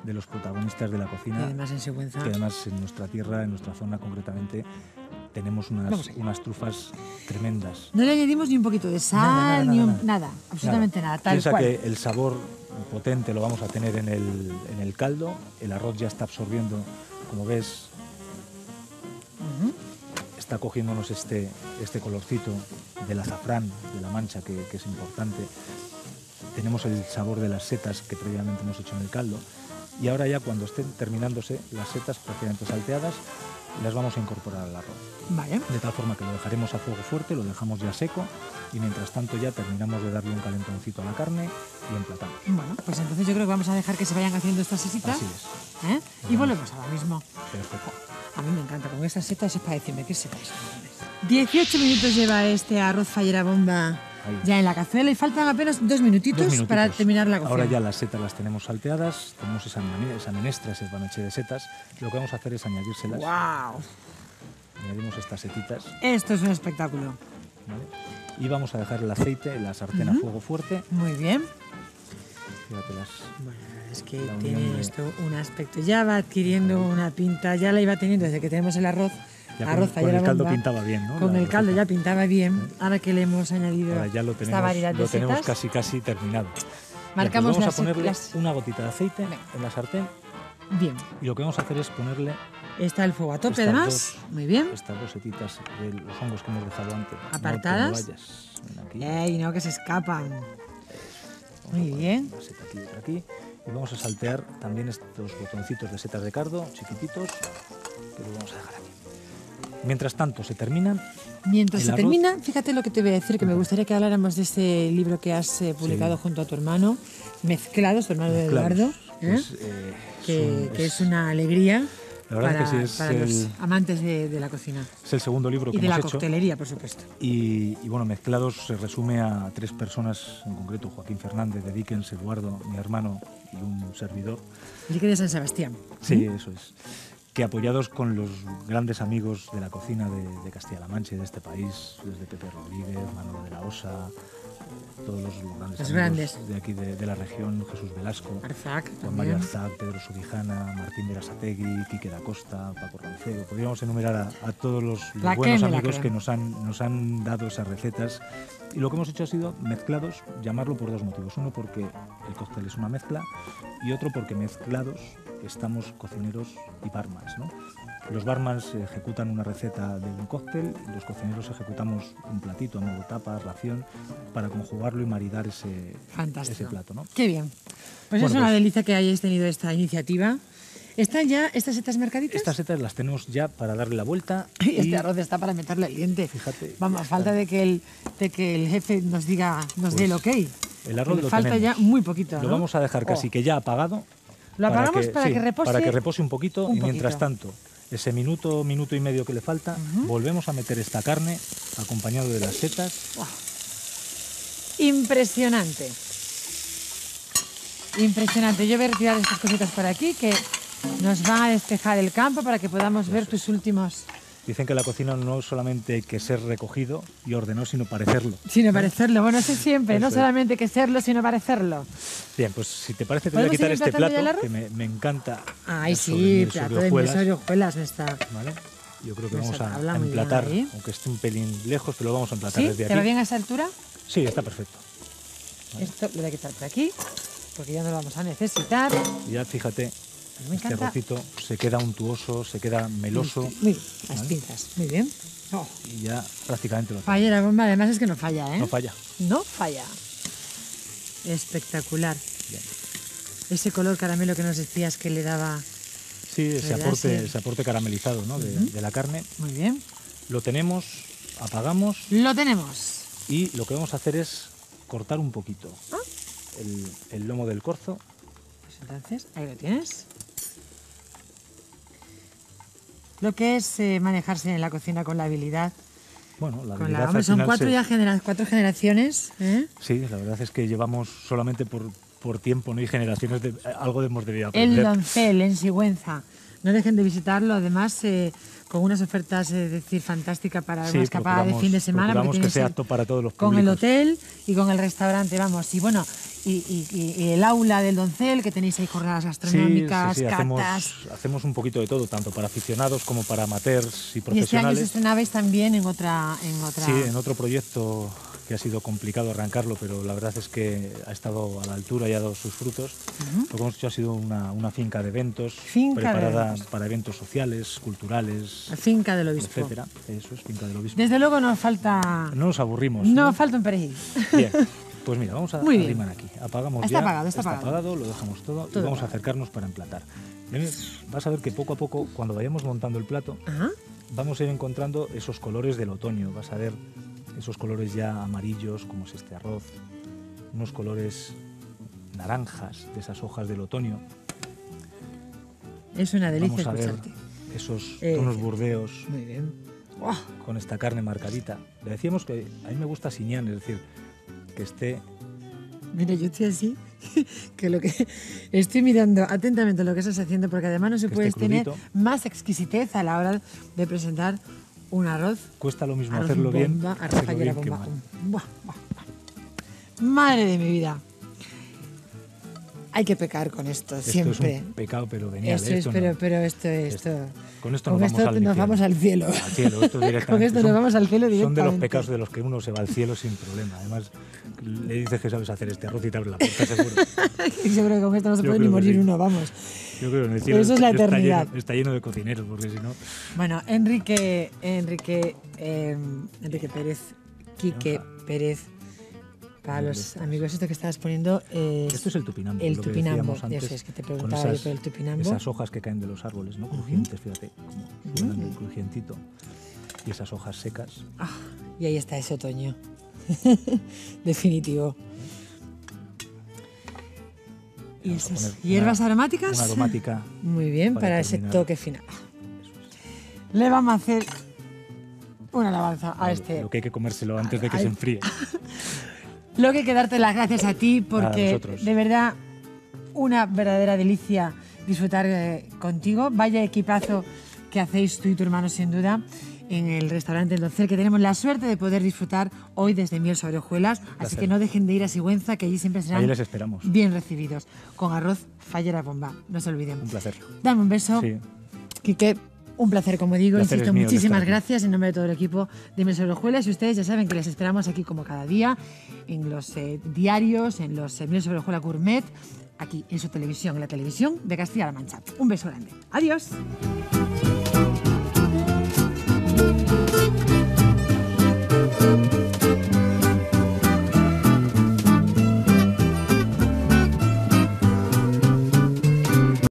[SPEAKER 2] de los protagonistas de la
[SPEAKER 1] Y
[SPEAKER 2] cocina.
[SPEAKER 1] además en Sigüenza.
[SPEAKER 2] que además en nuestra tierra, en nuestra zona concretamente, tenemos unas, unas trufas tremendas.
[SPEAKER 1] No le añadimos ni un poquito de sal,
[SPEAKER 2] Nada, nada,
[SPEAKER 1] ni un,
[SPEAKER 2] nada,
[SPEAKER 1] absolutamente nada, tal
[SPEAKER 2] Piensa
[SPEAKER 1] cual.
[SPEAKER 2] que el sabor potente lo vamos a tener en el, en el caldo, el arroz ya está absorbiendo, como ves,
[SPEAKER 1] Ujú.
[SPEAKER 2] está cogiéndonos este, este colorcito del azafrán, de la mancha, que, que es importante. Tenemos el sabor de las setas que previamente hemos hecho en el caldo. Y ahora ya cuando estén terminándose las setas prácticamente salteadas, las vamos a incorporar al arroz.
[SPEAKER 1] Vale.
[SPEAKER 2] De tal forma que lo dejaremos a fuego fuerte, lo dejamos ya seco y mientras tanto ya terminamos de darle un calentoncito a la carne y emplatamos.
[SPEAKER 1] Bueno, pues entonces yo creo que vamos a dejar que se vayan haciendo estas sesitas.
[SPEAKER 2] Así es.
[SPEAKER 1] ¿eh? Y volvemos a lo mismo.
[SPEAKER 2] Perfecto.
[SPEAKER 1] A mí me encanta, con estas setas es para decirme qué setas son. 18 minutos lleva este arroz fallera bomba
[SPEAKER 2] Ahí.
[SPEAKER 1] ya en la cazuela y faltan apenas dos minutitos,
[SPEAKER 2] Dos minutitos.
[SPEAKER 1] para terminar la cocción.
[SPEAKER 2] Ahora ya las setas las tenemos salteadas, tenemos esa, esa menestra, ese panache de setas. Lo que vamos a hacer es añadírselas.
[SPEAKER 1] ¡Wow!
[SPEAKER 2] Añadimos estas setitas
[SPEAKER 1] Esto es un espectáculo.
[SPEAKER 2] ¿vale? y vamos a dejar el aceite en la sartén a fuego fuerte.
[SPEAKER 1] Muy bien. Bueno, es que
[SPEAKER 2] La
[SPEAKER 1] tiene
[SPEAKER 2] de-
[SPEAKER 1] esto un aspecto. Ya va adquiriendo una pinta, ya la iba teniendo desde que tenemos el arroz.
[SPEAKER 2] ya con-
[SPEAKER 1] arroz
[SPEAKER 2] con,
[SPEAKER 1] fallera
[SPEAKER 2] el caldo
[SPEAKER 1] bomba.
[SPEAKER 2] pintaba bien, ¿no?
[SPEAKER 1] Con
[SPEAKER 2] La
[SPEAKER 1] el caldo ya pintaba bien. Ahora que le hemos añadido
[SPEAKER 2] Ahora ya lo
[SPEAKER 1] esta
[SPEAKER 2] tenemos,
[SPEAKER 1] variedad de
[SPEAKER 2] lo tenemos
[SPEAKER 1] setas,
[SPEAKER 2] casi casi terminado. Bien,
[SPEAKER 1] marcamos
[SPEAKER 2] pues
[SPEAKER 1] las,
[SPEAKER 2] vamos a ponerle
[SPEAKER 1] las-
[SPEAKER 2] una gotita de aceite en la sartén
[SPEAKER 1] Bien.
[SPEAKER 2] y lo que vamos a hacer es ponerle
[SPEAKER 1] Está el fuego a tope además. Muy bien.
[SPEAKER 2] estas dos setitas de los hongos que hemos dejado antes. No te
[SPEAKER 1] Apartadas.
[SPEAKER 2] me vayas. Ven aquí.
[SPEAKER 1] Ey, no, que se escapan. Muy bien.
[SPEAKER 2] Una seta aquí, otra aquí. Y vamos a saltear también estos botoncitos de setas de cardo, chiquititos, que los vamos a dejar aquí. Mientras tanto, se terminan.
[SPEAKER 1] Mientras se
[SPEAKER 2] arroz-
[SPEAKER 1] termina, fíjate lo que te voy a decir, que me gustaría que habláramos de ese libro que has eh, publicado
[SPEAKER 2] Sí.
[SPEAKER 1] junto a tu hermano, Mezclados, tu hermano
[SPEAKER 2] mezclados.
[SPEAKER 1] Eduardo, ¿eh?
[SPEAKER 2] Es, eh,
[SPEAKER 1] que, es una alegría
[SPEAKER 2] La verdad
[SPEAKER 1] para,
[SPEAKER 2] es que sí, es
[SPEAKER 1] para los amantes de, de la cocina
[SPEAKER 2] Es el segundo libro que
[SPEAKER 1] y de
[SPEAKER 2] hemos
[SPEAKER 1] la
[SPEAKER 2] hecho.
[SPEAKER 1] coctelería, por supuesto.
[SPEAKER 2] Y, y bueno, mezclados se resume a tres personas, en concreto Joaquín Fernández de Dickens, Eduardo, mi hermano y un servidor.
[SPEAKER 1] El que de San Sebastián.
[SPEAKER 2] Sí, eso es. Que apoyados con los grandes amigos de la cocina de, de Castilla-La Mancha y de este país, desde Pepe Rodríguez, Manolo de la Osa, todos los, grandes,
[SPEAKER 1] Los grandes.
[SPEAKER 2] de aquí de, de la región, Jesús Velasco,
[SPEAKER 1] Arzac
[SPEAKER 2] Juan María
[SPEAKER 1] también.
[SPEAKER 2] Arzac, Pedro Subijana, Martín Berasategui, Quique da Costa, Paco Rancego. Podríamos enumerar a, a todos los,
[SPEAKER 1] La
[SPEAKER 2] buenos amigos que nos han, nos han dado esas recetas. Y lo que hemos hecho ha sido mezclados, llamarlo por dos motivos. Uno porque el cóctel es una mezcla y otro porque mezclados estamos cocineros y barmans. ¿no? Los barmans ejecutan una receta de un cóctel, los cocineros ejecutamos un platito a modo tapa, ración, para conjugarlo y maridar ese, ese plato. ¿no?
[SPEAKER 1] Qué bien. Pues
[SPEAKER 2] Bueno,
[SPEAKER 1] es una
[SPEAKER 2] pues-
[SPEAKER 1] delicia que hayáis tenido esta iniciativa. ¿Están ya estas setas mercaditas?
[SPEAKER 2] Estas setas las tenemos ya para darle la vuelta.
[SPEAKER 1] Y este arroz está para meterle el diente.
[SPEAKER 2] Fíjate,
[SPEAKER 1] Vamos, falta de que el, de que el jefe nos diga, nos dé el ok.
[SPEAKER 2] Pues, El arroz
[SPEAKER 1] Le
[SPEAKER 2] lo
[SPEAKER 1] falta
[SPEAKER 2] tenemos.
[SPEAKER 1] ya muy poquito.
[SPEAKER 2] Lo
[SPEAKER 1] ¿no?
[SPEAKER 2] vamos a dejar casi
[SPEAKER 1] Oh.
[SPEAKER 2] que ya apagado.
[SPEAKER 1] Lo apagamos para que,
[SPEAKER 2] sí,
[SPEAKER 1] repose.
[SPEAKER 2] Para que repose un poquito
[SPEAKER 1] un
[SPEAKER 2] y mientras
[SPEAKER 1] poquito.
[SPEAKER 2] tanto, ese minuto, minuto y medio que le falta, volvemos a meter esta carne acompañado de las setas.
[SPEAKER 1] Impresionante. Impresionante. Yo voy a retirar estas cositas por aquí que nos van a despejar el campo para que podamos ver tus últimos,
[SPEAKER 2] Dicen que la cocina no solamente hay que ser recogido y ordenado, sino parecerlo.
[SPEAKER 1] sino parecerlo. Bueno, eso siempre, no
[SPEAKER 2] es.
[SPEAKER 1] solamente que serlo, sino parecerlo.
[SPEAKER 2] Bien, pues si te parece, te voy a
[SPEAKER 1] ¿Podemos
[SPEAKER 2] quitar este plato, que me, me encanta.
[SPEAKER 1] Ay, sí, plato de me está.
[SPEAKER 2] ¿vale? Yo creo que vamos a,
[SPEAKER 1] bien
[SPEAKER 2] emplatar, aunque esté un pelín lejos, pero lo vamos a emplatar
[SPEAKER 1] ¿Sí?
[SPEAKER 2] desde
[SPEAKER 1] ¿Te va
[SPEAKER 2] aquí.
[SPEAKER 1] bien a esa altura?
[SPEAKER 2] Sí, está perfecto.
[SPEAKER 1] Esto lo voy a quitar por aquí, porque ya no lo vamos a necesitar.
[SPEAKER 2] Y ya fíjate,
[SPEAKER 1] Me
[SPEAKER 2] este
[SPEAKER 1] encanta.
[SPEAKER 2] arrocito se queda untuoso, se queda meloso
[SPEAKER 1] Muy bien, las
[SPEAKER 2] ¿Vale?
[SPEAKER 1] pinzas, muy bien. Oh,
[SPEAKER 2] y ya prácticamente lo
[SPEAKER 1] fallera bomba, además es que no falla, ¿eh?
[SPEAKER 2] No falla.
[SPEAKER 1] No falla. Espectacular.
[SPEAKER 2] Bien.
[SPEAKER 1] Ese color caramelo que nos decías que le daba.
[SPEAKER 2] Sí, ese aporte, ese aporte caramelizado ¿no? de, de la carne.
[SPEAKER 1] Muy bien.
[SPEAKER 2] Lo tenemos, apagamos
[SPEAKER 1] Lo tenemos.
[SPEAKER 2] y lo que vamos a hacer es cortar un poquito
[SPEAKER 1] Ah.
[SPEAKER 2] el, el lomo del corzo.
[SPEAKER 1] Pues entonces, ahí lo tienes. Lo que es eh, manejarse en la cocina con la habilidad.
[SPEAKER 2] Bueno, la
[SPEAKER 1] Con
[SPEAKER 2] habilidad
[SPEAKER 1] la,
[SPEAKER 2] al
[SPEAKER 1] hombre, son cuatro,
[SPEAKER 2] se-
[SPEAKER 1] ya genera- cuatro generaciones. ¿eh?
[SPEAKER 2] Sí, la verdad es que llevamos solamente por, por tiempo ¿no? y generaciones de, algo hemos debido
[SPEAKER 1] El
[SPEAKER 2] aprender.
[SPEAKER 1] Doncel en Sigüenza. No dejen de visitarlo, además eh, con unas ofertas, eh, es decir, fantástica para
[SPEAKER 2] Sí,
[SPEAKER 1] una escapada de fin de semana. porque
[SPEAKER 2] que sea apto para todos los
[SPEAKER 1] Con el
[SPEAKER 2] públicos.
[SPEAKER 1] hotel y con el restaurante, vamos. Y bueno, y, y- el aula del Doncel, que tenéis ahí jornadas gastronómicas,
[SPEAKER 2] sí, sí, hacemos,
[SPEAKER 1] catas.
[SPEAKER 2] hacemos un poquito de todo, tanto para aficionados como para amateurs y
[SPEAKER 1] Y este año os
[SPEAKER 2] profesionales.
[SPEAKER 1] estrenabais también en otra... En otra...
[SPEAKER 2] Sí, en otro proyecto que ha sido complicado arrancarlo, pero la verdad es que ha estado a la altura y ha dado sus frutos. Lo que hemos hecho ha sido una, una finca de eventos
[SPEAKER 1] Finca de
[SPEAKER 2] preparada
[SPEAKER 1] eventos.
[SPEAKER 2] para eventos sociales, culturales,
[SPEAKER 1] La finca del obispo.
[SPEAKER 2] etcétera. Eso es finca del obispo.
[SPEAKER 1] Desde luego nos falta...
[SPEAKER 2] No nos aburrimos.
[SPEAKER 1] No falta un perejil.
[SPEAKER 2] Bien, pues mira, vamos a arrimar aquí. Apagamos
[SPEAKER 1] Está
[SPEAKER 2] ya.
[SPEAKER 1] apagado, está apagado.
[SPEAKER 2] lo dejamos todo,
[SPEAKER 1] Todo
[SPEAKER 2] y vamos a
[SPEAKER 1] apagado.
[SPEAKER 2] acercarnos para emplatar. Vas a ver que poco a poco, cuando vayamos montando el plato,
[SPEAKER 1] Ajá.
[SPEAKER 2] vamos a ir encontrando esos colores del otoño. Vas a ver esos colores ya amarillos, como es este arroz, unos colores naranjas de esas hojas del otoño.
[SPEAKER 1] Es una delicia
[SPEAKER 2] Vamos a ver
[SPEAKER 1] escucharte.
[SPEAKER 2] esos
[SPEAKER 1] Eh,
[SPEAKER 2] tonos burdeos
[SPEAKER 1] Muy bien. ¡Guau!
[SPEAKER 2] con esta carne marcadita. Le decíamos que a mí me gusta siñán, es decir, que esté
[SPEAKER 1] Mira, yo estoy así, que lo que estoy mirando atentamente lo que estás haciendo, porque además no se puede tener más exquisitez a la hora de presentar un arroz.
[SPEAKER 2] cuesta lo mismo
[SPEAKER 1] arroz
[SPEAKER 2] hacerlo bien,
[SPEAKER 1] bomba, arroz
[SPEAKER 2] hacerlo
[SPEAKER 1] fallera
[SPEAKER 2] bien
[SPEAKER 1] bomba.
[SPEAKER 2] mal.
[SPEAKER 1] Buah, buah, buah. Madre de mi vida. Hay que pecar con esto,
[SPEAKER 2] Esto
[SPEAKER 1] siempre.
[SPEAKER 2] es un pecado, pero venial.
[SPEAKER 1] Eso
[SPEAKER 2] ¿eh?
[SPEAKER 1] es,
[SPEAKER 2] Esto
[SPEAKER 1] pero,
[SPEAKER 2] no-
[SPEAKER 1] pero esto, esto,
[SPEAKER 2] con esto
[SPEAKER 1] con
[SPEAKER 2] nos
[SPEAKER 1] esto
[SPEAKER 2] vamos al
[SPEAKER 1] nos vamos al cielo.
[SPEAKER 2] Al cielo, esto directamente.
[SPEAKER 1] Con esto nos
[SPEAKER 2] Son-
[SPEAKER 1] vamos al cielo
[SPEAKER 2] Son de los
[SPEAKER 1] directamente.
[SPEAKER 2] pecados de los que uno se va al cielo sin problema. Además, le dices que sabes hacer este arroz y te abre la puerta, seguro.
[SPEAKER 1] Yo creo que con esto no se
[SPEAKER 2] Yo
[SPEAKER 1] puede ni morir
[SPEAKER 2] sí.
[SPEAKER 1] uno, vamos.
[SPEAKER 2] Yo creo que en el cielo
[SPEAKER 1] Eso es la
[SPEAKER 2] está
[SPEAKER 1] eternidad.
[SPEAKER 2] lleno- Está lleno de cocineros, porque si no...
[SPEAKER 1] Bueno, Enrique, Enrique, eh, Enrique Pérez, Quique. Pérez, para
[SPEAKER 2] ¿Dónde
[SPEAKER 1] los amigos, esto que estabas poniendo es
[SPEAKER 2] Esto es el tupinambo.
[SPEAKER 1] el
[SPEAKER 2] lo que
[SPEAKER 1] tupinambo. Ya
[SPEAKER 2] antes,
[SPEAKER 1] sé, es que te preguntaba yo
[SPEAKER 2] esas-
[SPEAKER 1] por el tupinambo.
[SPEAKER 2] Esas hojas que caen de los árboles, ¿no? Crujientes, fíjate, como suenan el crujientito. Y esas hojas secas.
[SPEAKER 1] Ah, y ahí está ese otoño. Definitivo. ¿Y esas hierbas aromáticas?
[SPEAKER 2] Una aromática.
[SPEAKER 1] Muy bien, para,
[SPEAKER 2] para
[SPEAKER 1] ese toque final. Le vamos a hacer una alabanza a este.
[SPEAKER 2] Lo que hay que comérselo antes de que
[SPEAKER 1] Ay.
[SPEAKER 2] se enfríe.
[SPEAKER 1] Lo que hay que darte las gracias a ti porque de verdad una verdadera delicia disfrutar eh, contigo. Vaya equipazo que hacéis tú y tu hermano sin duda. En el restaurante El Doncel, que tenemos la suerte de poder disfrutar hoy desde Miel sobre Hojuelas. Así que no dejen de ir a Sigüenza, que allí siempre serán
[SPEAKER 2] les esperamos.
[SPEAKER 1] bien recibidos. Con arroz fallera bomba, no se olviden.
[SPEAKER 2] Un placer.
[SPEAKER 1] Dame un beso.
[SPEAKER 2] Sí.
[SPEAKER 1] Quique, un placer, como digo.
[SPEAKER 2] Placer
[SPEAKER 1] Insisto, muchísimas gracias en nombre de todo el equipo de Miel sobre Hojuelas. Y ustedes ya saben que les esperamos aquí como cada día, en los eh, diarios, en los eh, Miel sobre Hojuelas Gourmet, aquí en su televisión, en la televisión de Castilla-La Mancha. Un beso grande. Adiós.